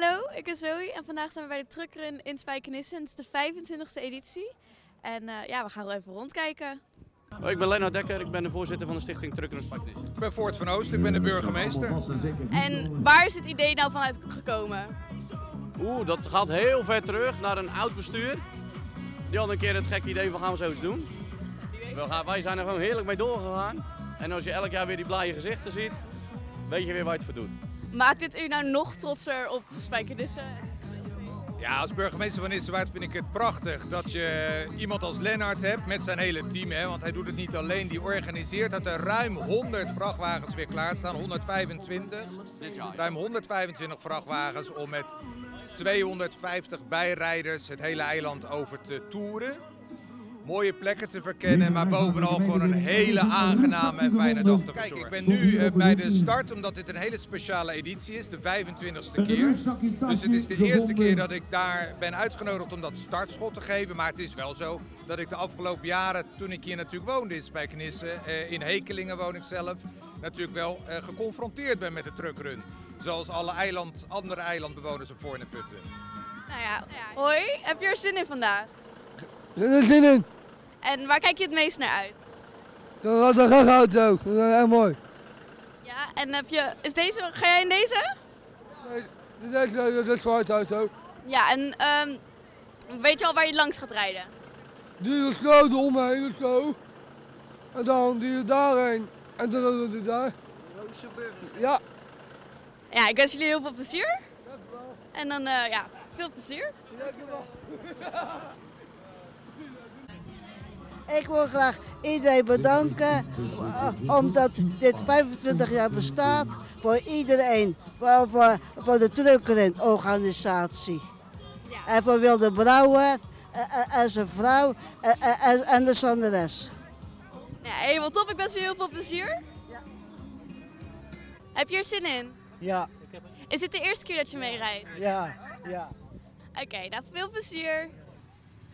Hallo, ik ben Zoe en vandaag zijn we bij de Truckrun in Spijkenisse. Het is de 25e editie. En eh, ja, we gaan wel even rondkijken. Oh, Ik ben Lennart Dekker, ik ben de voorzitter van de stichting Trucker en Spaknis. Ik ben Voort van Oost, ik ben de burgemeester. En waar is het idee nou vanuit gekomen? Oeh, dat gaat heel ver terug naar een oud bestuur. Die had een keer het gekke idee van gaan we zo eens doen. We gaan, wij zijn er gewoon heerlijk mee doorgegaan. En als je elk jaar weer die blije gezichten ziet, weet je weer waar je het voor doet. Maakt dit u nou nog trotser op Spijkenisse? Ja, als burgemeester van Issewaard vind ik het prachtig dat je iemand als Lennart hebt met zijn hele team. Hè, want hij doet het niet alleen, die organiseert dat er ruim 100 vrachtwagens weer klaarstaan. 125. Dit jaar. Ruim 125 vrachtwagens om met 250 bijrijders het hele eiland over te toeren. Mooie plekken te verkennen, maar bovenal gewoon een hele aangename en fijne dag te Kijk, ik ben nu eh, bij de start omdat dit een hele speciale editie is, de 25ste keer. Dus het is de eerste keer dat ik daar ben uitgenodigd om dat startschot te geven. Maar het is wel zo dat ik de afgelopen jaren, toen ik hier natuurlijk woonde in Spijkenisse, eh, in Hekelingen woon ik zelf, natuurlijk wel eh, geconfronteerd ben met de truckrun. Zoals alle eiland, andere eilandbewoners op Voorneputten. Nou ja, hoi, heb je er zin in vandaag? Er zin in. En waar kijk je het meest naar uit? Dat was een ook. Dat is echt mooi. Ja, en heb je, is deze, ga jij in deze? Nee, is, dat is zwart auto. Ja, en ehm, weet je al waar je langs gaat rijden? Die is zo eromheen, zo. En dan die daarheen. En dan die daar. Ja. Ja, ik wens jullie heel veel plezier. Dankjewel. En dan, eh, ja, veel plezier. Dankjewel. Ik wil graag iedereen bedanken eh, omdat dit 25 jaar bestaat voor iedereen. Voor, voor, voor de Truckerend organisatie. En voor Wilde Brouwer eh, eh, en zijn vrouw en, en de zanderes. Ja, helemaal top. Ik wens jullie heel veel plezier. Heb je er zin in? Ja, Is dit de eerste keer dat je meerijdt? ja, ja. Oké, nou veel plezier.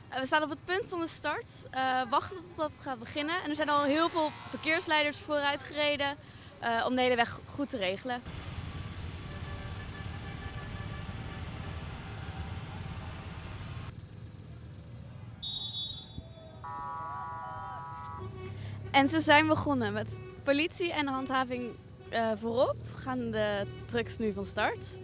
Eh, we staan op het punt van de start. Eh, wachten tot dat gaat beginnen. En er zijn al heel veel verkeersleiders vooruit gereden eh, om de hele weg goed te regelen. En ze zijn begonnen met politie en handhaving voorop. Gaan de trucks nu van start.